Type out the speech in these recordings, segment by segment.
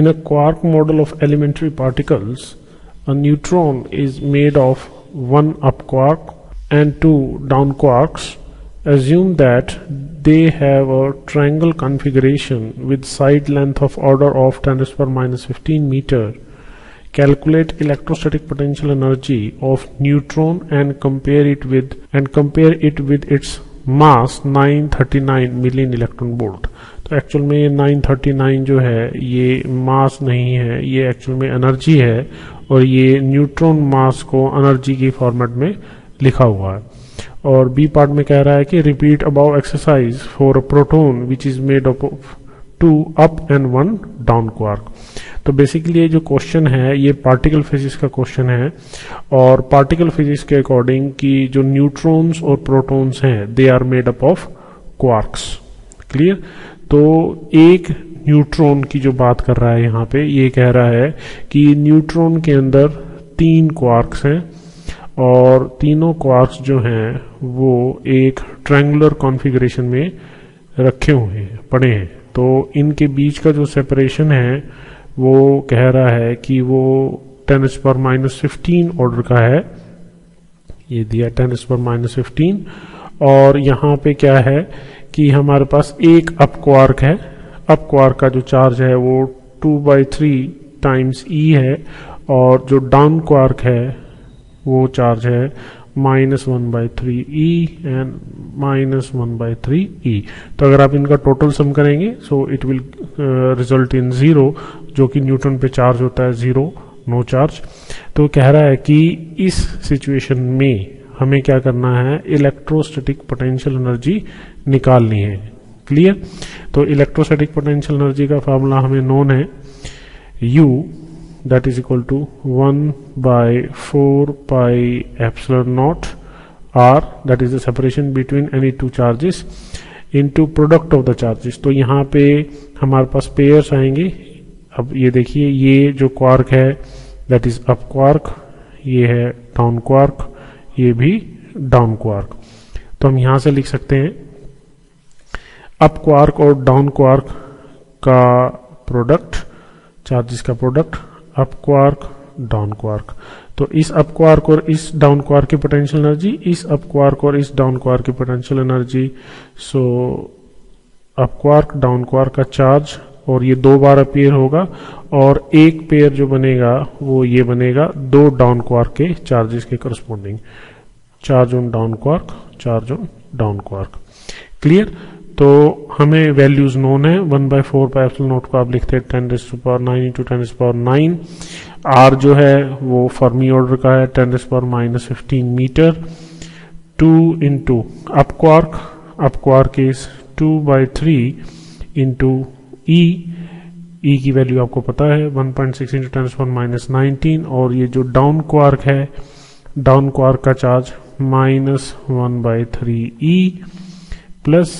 In a quark model of elementary particles, a neutron is made of one up quark and two down quarks. Assume that they have a triangle configuration with side length of order of 10 to the power minus 15 meter. Calculate electrostatic potential energy of neutron and compare it with and compare it with its mass 939 million electron volt. तो actual में ये 939 जो है, ये मास नहीं है, ये actual में एनर्जी है और ये न्यूट्रॉन मास को एनर्जी की फॉर्मेट में लिखा हुआ है। और बी पार्ट में कह रहा है कि repeat above exercise for proton which is made of two up and one down quark तो बेसिकली ये जो क्वेश्चन है, ये पार्टिकल फिजिक्स का क्वेश्चन है और पार्टिकल फिजिक्स के अकॉर्डिंग कि जो न्यूट्रॉन्स और प्रोटॉन्स हैं they are made up of quarks clear तो एक न्यूट्रॉन की जो बात कर रहा है यहाँ पे, ये कह रहा है कि न्यूट्रॉन के अंदर तीन क्वार्क्स हैं और तीनों क्वार्क्स जो हैं, वो एक ट्रायंगुलर कॉन्फ़िगरेशन में रखे हुए हैं, पड़े हैं। तो इनके बीच का जो सेपरेशन है, वो कह रहा है कि वो टेन पर माइनस फिफ्टीन ऑर्डर का है। ये दिया टेन पर माइनस फिफ्टीन और यहाँ पे क्या है कि हमारे पास एक अप क्वार्क है। अप क्वार्क का जो चार्ज है वो two by three times e है और जो डाउन क्वार्क है वो चार्ज है minus one by three e and minus one by three e तो अगर आप इनका टोटल सम करेंगे so it will result in zero जो कि न्यूटन पे चार्ज होता है ज़ीरो नो चार्ज तो कह रहा है कि इस सिचुएशन में हमें क्या करना है? इलेक्ट्रोस्टैटिक पोटेंशियल एनर्जी निकालनी है। क्लियर तो इलेक्ट्रोस्टैटिक पोटेंशियल एनर्जी का फॉर्मूला हमें नोन है। U that is equal to 1 by 4 pi epsilon naught, r, that is the separation between any two charges, into product of the charges तो यहाँ पे हमारे पास पेयर्स आएँगे। अब ये देखिए, ये जो क्वार्क है दैट इज़ अप क्वार्क ये है डाउन क्वार्क ये भी डाउन क्वार्क तो हम यहाँ से लिख सकते हैं अप क्वार्क और डाउन क्वार्क का प्रोडक्ट चार्जेस का product up quark down quark तो इस अप क्वार्क और इस डाउन क्वार्क की पोटेंशियल एनर्जी इस अप क्वार्क और इस डाउन क्वार्क की potential energy so up quark down quark का चार्ज और ये दो बार अपियर होगा और एक पेयर जो बनेगा, वो ये बनेगा, दो डाउन क्वार्क के चार्जेस के corresponding charge on down quark charge on down quark clear तो हमें वैल्यूज़ नोन है one by four epsilon को आप लिखते हैं ten raise power nine into ten power nine r जो है, वो फर्मी ऑर्डर का है ten raise power minus fifteen metre two into up quark up quark is two by three into e e की वैल्यू आपको पता है one point six into ten power minus nineteen और ये जो डाउन क्वार्क है डाउन क्वार्क का charge minus one by three e plus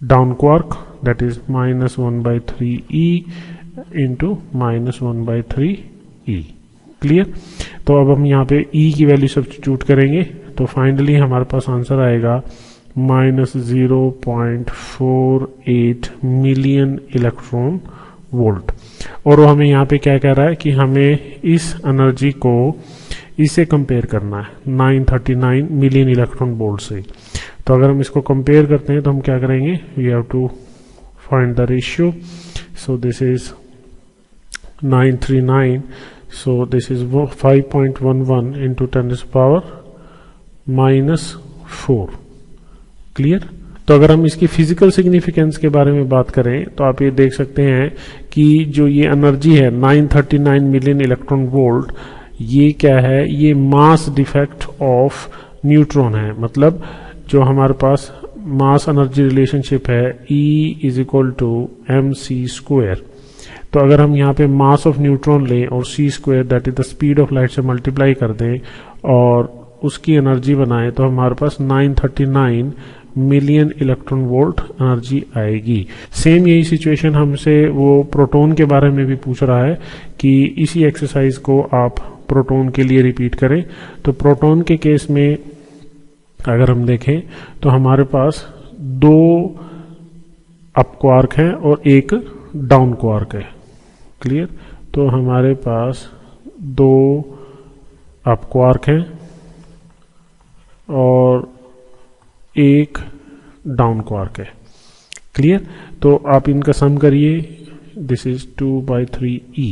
down quark, that is minus 1 by 3 e into minus 1 by 3 e. Clear तो अब हम यहाँ पे e की वैल्यू सब्सटीट्यूट करेंगे तो फाइनली हमारे पास आंसर आएगा minus zero point four eight million electron volt और वो हमें यहाँ पे क्या कह रहा है कि हमें इस एनर्जी को इसे कंपेयर करना है 939 मिलियन इलेक्ट्रॉन वोल्ट से। तो अगर हम इसको कंपेयर करते हैं तो हम क्या करेंगे? We have to find the ratio so this is 939 so this is 5.11 into ten power minus four clear तो अगर हम इसकी फ़िज़िकल सिग्निफिकेंस के बारे में बात करें तो आप ये देख सकते हैं कि जो ये एनर्जी है 939 मिलियन इलेक्ट्रॉन वोल्ट ये क्या है? ये मास डिफेक्ट ऑफ़ न्यूट्रॉन है। मतलब जो हमारे पास मास एनर्जी रिलेशनशिप है E is equal to m c square तो अगर हम यहाँ पे मास ऑफ़ न्यूट्रॉन लें और c square that is the speed of light से मल्टीप्लाई कर दें और उसकी एनर्जी बनाएँ तो हमारे पास 939 मिलियन इलेक्ट्रॉन वोल्ट एनर्जी आएगी। सेम यही सिचुएशन हमसे वो प्रोटोन के बारे में भी पूछ रहा है कि इसी एक्सरसाइज को आप प्रोटोन के लिए रिपीट करें। तो प्रोटोन के केस में अगर हम देखें तो हमारे पास दो अप क्वार्क हैं और एक डाउन क्वार्क है। क्लियर तो हमारे पास दो अप क्वार्क हैं और एक डाउन क्वार्क है। क्लियर तो आप इनका सम करिए। This is two by three e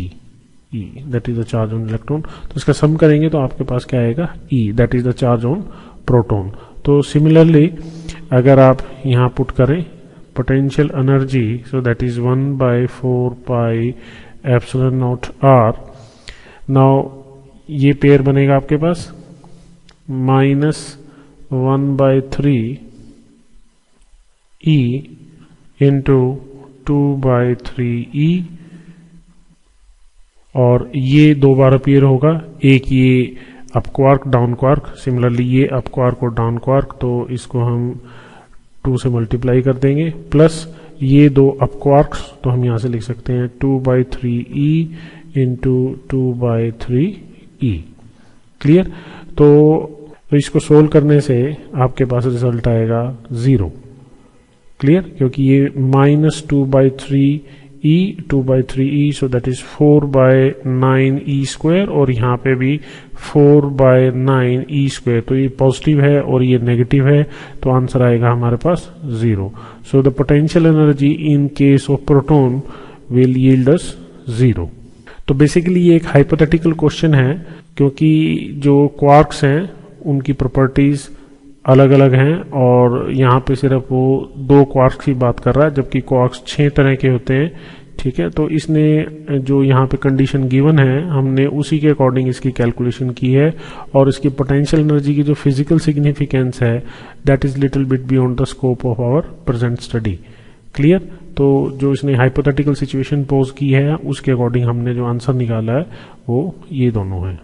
e that is the charge on electron तो इसका सम करेंगे तो आपके पास क्या आएगा? E that is the charge on proton तो सिमिलरली अगर आप यहाँ पुट करें potential energy so that is one by four pi epsilon naught r now ये पेयर बनेगा आपके पास minus one by three e into two by three e और ये दो बार अपीयर होगा। एक ये up quark down quark similarly ये अप क्वार्क और डाउन क्वार्क तो इसको हम टू से मल्टीप्लाई कर देंगे। प्लस ये दो अप तो हम यहाँ से लिख सकते हैं two by three e into two by three e clear तो, तो इसको सोल्व करने से आपके पास रिज़ल्ट आएगा ज़ीरो क्लियर क्योंकि ये minus two by three e two by three e so that is four by nine e square और यहाँ पे भी four by nine e square तो ये पॉजिटिव है और ये नेगेटिव है तो आंसर आएगा हमारे पास zero so the potential energy in case of proton will yield us zero तो बेसिकली ये एक हाइपोथेटिकल क्वेश्चन है, क्योंकि जो क्वार्क्स हैं उनकी प्रॉपर्टीज़ अलग अलग हैं और यहाँ पे सिर्फ़ वो दो क्वार्क्स की बात कर रहा है, जबकि क्वार्क्स छह तरह के होते हैं, ठीक है? तो इसने जो यहाँ पे कंडीशन गिवन है, हमने उसी के अकॉर्डिंग इसकी कैलकुलेशन की है और इसकी पोटेंशियल एनर्जी की जो फ़िज़िकल सिग्निफिकेंस है that is little bit beyond the scope of our present study clear तो जो इसने हाइपोथेटिकल सिचुएशन पोज की है, उसके अकॉर्डिंग हमने जो आंसर निकाला है, वो ये दोनों है।